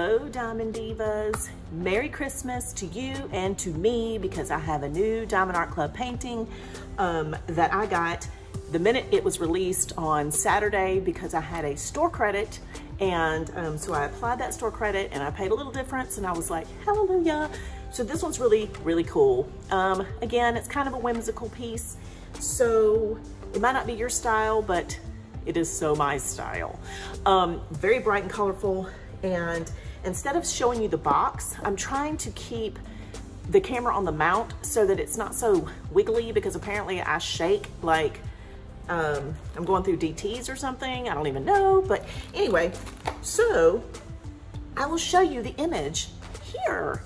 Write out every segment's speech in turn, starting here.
Hello, Diamond Divas. Merry Christmas to you and to me because I have a new Diamond Art Club painting um, that I got the minute it was released on Saturday because I had a store credit and um, so I applied that store credit and I paid a little difference and I was like, hallelujah. So this one's really, really cool. Um, again, it's kind of a whimsical piece. So it might not be your style, but it is so my style. Um, very bright and colorful. And instead of showing you the box, I'm trying to keep the camera on the mount so that it's not so wiggly because apparently I shake like um, I'm going through DTs or something. I don't even know. But anyway, so I will show you the image here.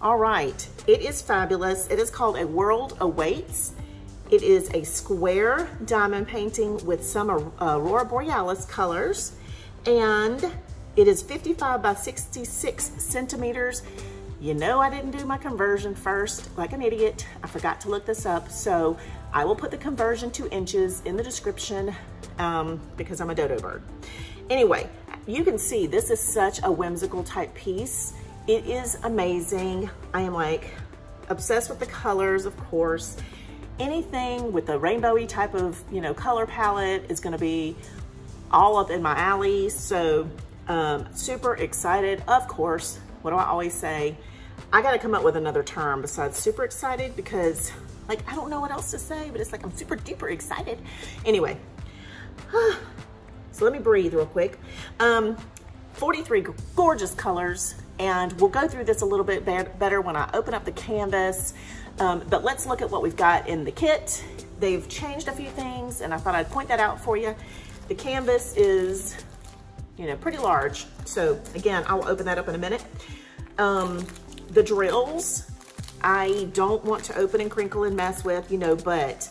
All right, it is fabulous. It is called A World Awaits. It is a square diamond painting with some Aurora Borealis colors. And it is 55 by 66 centimeters. You know I didn't do my conversion first, like an idiot. I forgot to look this up. So I will put the conversion to inches in the description um, because I'm a dodo bird. Anyway, you can see this is such a whimsical type piece. It is amazing. I am like obsessed with the colors, of course. Anything with a rainbowy type of, you know, color palette is gonna be all up in my alley. So um, super excited, of course. What do I always say? I gotta come up with another term besides super excited because like, I don't know what else to say, but it's like, I'm super duper excited. Anyway, so let me breathe real quick. Um, 43 gorgeous colors and we'll go through this a little bit better when I open up the canvas. Um, but let's look at what we've got in the kit. They've changed a few things and I thought I'd point that out for you. The canvas is, you know, pretty large. So again, I'll open that up in a minute. Um, the drills, I don't want to open and crinkle and mess with, you know, but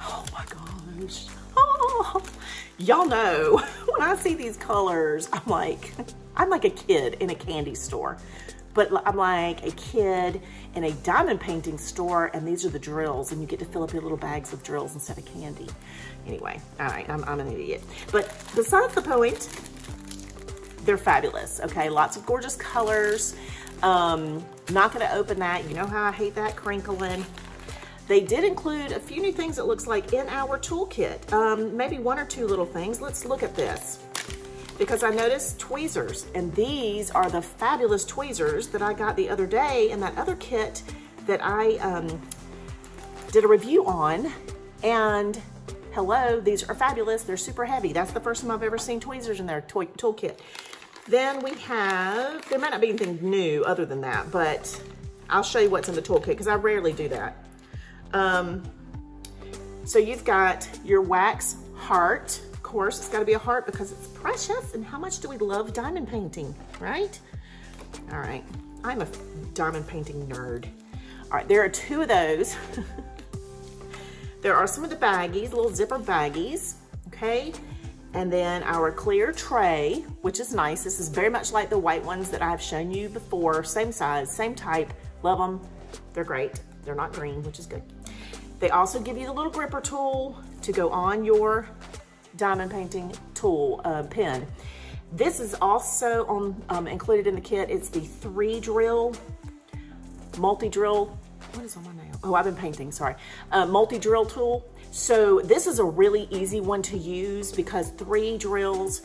oh my gosh. Oh, y'all know when I see these colors, I'm like, I'm like a kid in a candy store, but I'm like a kid in a diamond painting store and these are the drills and you get to fill up your little bags with drills instead of candy. Anyway, all right, I'm, I'm an idiot. But besides the point, they're fabulous, okay? Lots of gorgeous colors. Um, not gonna open that. You know how I hate that crinkling. They did include a few new things it looks like in our toolkit. Um, maybe one or two little things. Let's look at this because I noticed tweezers and these are the fabulous tweezers that I got the other day in that other kit that I um, did a review on and hello, these are fabulous. They're super heavy. That's the first time I've ever seen tweezers in their toy toolkit. Then we have, there might not be anything new other than that, but I'll show you what's in the toolkit because I rarely do that. Um, so you've got your wax heart. Course, it's got to be a heart because it's precious. And how much do we love diamond painting, right? All right, I'm a diamond painting nerd. All right, there are two of those. there are some of the baggies, little zipper baggies, okay? And then our clear tray, which is nice. This is very much like the white ones that I've shown you before. Same size, same type. Love them. They're great. They're not green, which is good. They also give you the little gripper tool to go on your diamond painting tool uh, pen. This is also on um, included in the kit. It's the three drill, multi-drill. What is on my nail? Oh, I've been painting, sorry. Uh, multi-drill tool. So this is a really easy one to use because three drills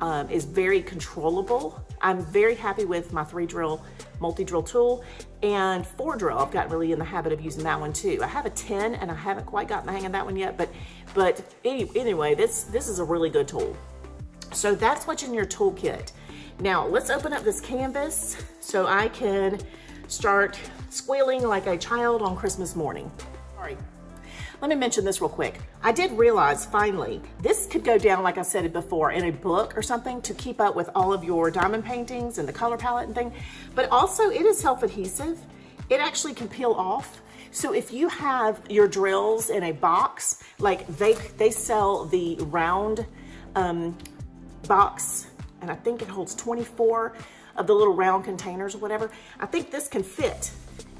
um, is very controllable. I'm very happy with my three drill multi-drill tool and four drill. I've gotten really in the habit of using that one too. I have a 10 and I haven't quite gotten the hang of that one yet, but but any, anyway, this, this is a really good tool. So that's what's in your toolkit. Now let's open up this canvas so I can start squealing like a child on Christmas morning. Sorry. Let me mention this real quick. I did realize finally, this could go down, like I said it before, in a book or something to keep up with all of your diamond paintings and the color palette and thing, but also it is self-adhesive. It actually can peel off. So if you have your drills in a box, like they, they sell the round um, box, and I think it holds 24 of the little round containers or whatever, I think this can fit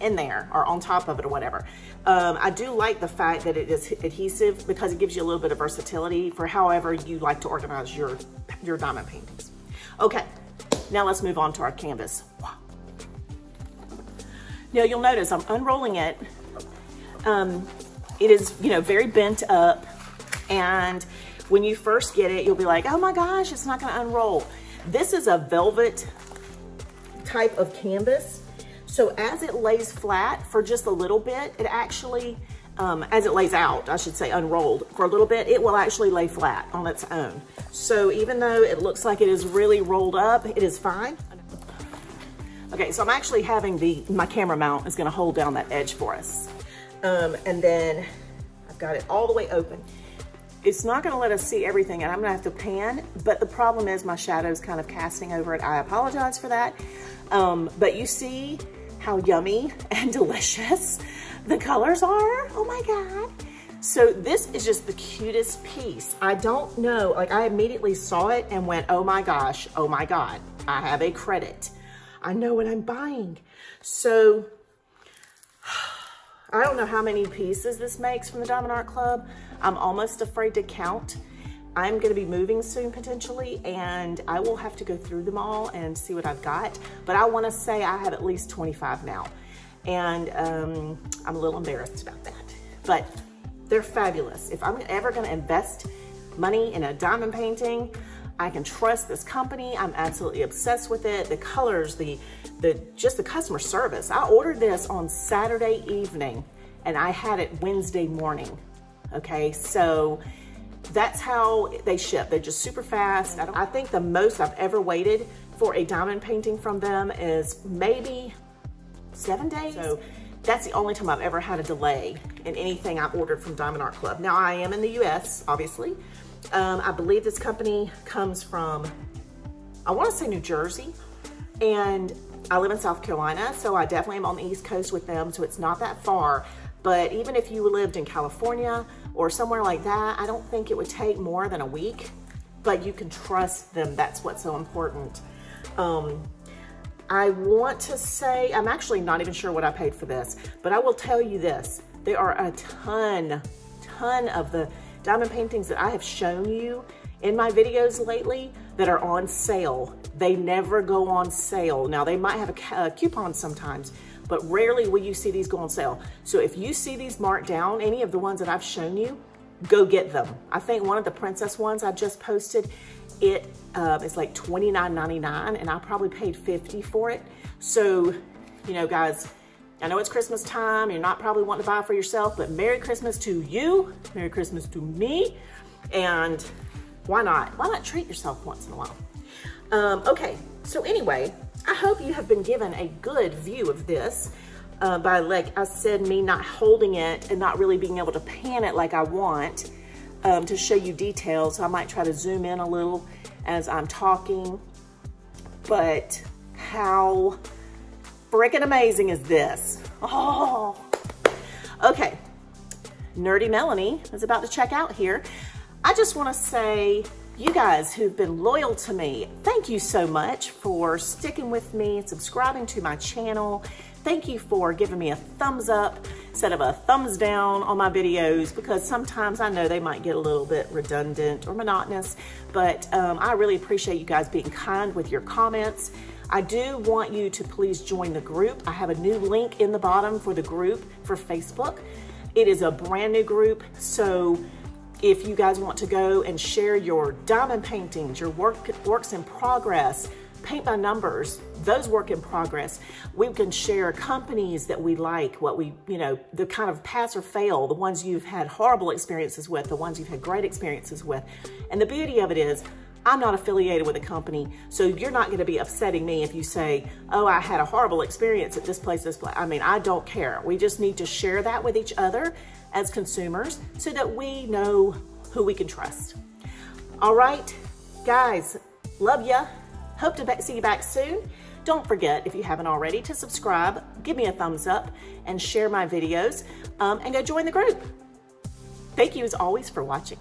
in there or on top of it or whatever. Um, I do like the fact that it is adhesive because it gives you a little bit of versatility for however you like to organize your, your diamond paintings. Okay, Now let's move on to our canvas. Now you'll notice I'm unrolling it. Um, it is, you know, very bent up and when you first get it, you'll be like, oh my gosh, it's not gonna unroll. This is a velvet type of canvas. So as it lays flat for just a little bit, it actually, um, as it lays out, I should say unrolled for a little bit, it will actually lay flat on its own. So even though it looks like it is really rolled up, it is fine. Okay, so I'm actually having the, my camera mount is gonna hold down that edge for us. Um, and then I've got it all the way open. It's not gonna let us see everything and I'm gonna have to pan, but the problem is my shadow's kind of casting over it. I apologize for that. Um, but you see how yummy and delicious the colors are? Oh my God. So this is just the cutest piece. I don't know, like I immediately saw it and went, oh my gosh, oh my God, I have a credit. I know what I'm buying. So I don't know how many pieces this makes from the Diamond Art Club. I'm almost afraid to count. I'm gonna be moving soon potentially and I will have to go through them all and see what I've got. But I wanna say I have at least 25 now. And um, I'm a little embarrassed about that. But they're fabulous. If I'm ever gonna invest money in a diamond painting, I can trust this company. I'm absolutely obsessed with it. The colors, the, the just the customer service. I ordered this on Saturday evening and I had it Wednesday morning. Okay, so that's how they ship. They're just super fast. I, I think the most I've ever waited for a diamond painting from them is maybe seven days. So that's the only time I've ever had a delay in anything I've ordered from Diamond Art Club. Now I am in the US, obviously, um, I believe this company comes from, I wanna say New Jersey, and I live in South Carolina, so I definitely am on the East Coast with them, so it's not that far. But even if you lived in California or somewhere like that, I don't think it would take more than a week, but you can trust them. That's what's so important. Um, I want to say, I'm actually not even sure what I paid for this, but I will tell you this. There are a ton, ton of the diamond paintings that I have shown you in my videos lately that are on sale. They never go on sale. Now they might have a, a coupon sometimes, but rarely will you see these go on sale. So if you see these marked down, any of the ones that I've shown you, go get them. I think one of the princess ones I just posted, it uh, is like $29.99 and I probably paid 50 for it. So, you know, guys, I know it's Christmas time. You're not probably wanting to buy for yourself, but Merry Christmas to you. Merry Christmas to me. And why not? Why not treat yourself once in a while? Um, okay, so anyway, I hope you have been given a good view of this uh, by, like I said, me not holding it and not really being able to pan it like I want um, to show you details. I might try to zoom in a little as I'm talking, but how freaking amazing is this? Oh, okay. Nerdy Melanie is about to check out here. I just want to say, you guys who've been loyal to me, thank you so much for sticking with me, subscribing to my channel. Thank you for giving me a thumbs up instead of a thumbs down on my videos because sometimes I know they might get a little bit redundant or monotonous, but um, I really appreciate you guys being kind with your comments. I do want you to please join the group. I have a new link in the bottom for the group for Facebook. It is a brand new group, so if you guys want to go and share your diamond paintings, your work, works in progress, paint by numbers, those work in progress. We can share companies that we like, what we, you know, the kind of pass or fail, the ones you've had horrible experiences with, the ones you've had great experiences with. And the beauty of it is I'm not affiliated with a company, so you're not gonna be upsetting me if you say, oh, I had a horrible experience at this place, this place. I mean, I don't care. We just need to share that with each other as consumers so that we know who we can trust. All right, guys, love ya. Hope to see you back soon. Don't forget, if you haven't already, to subscribe, give me a thumbs up, and share my videos, um, and go join the group. Thank you as always for watching.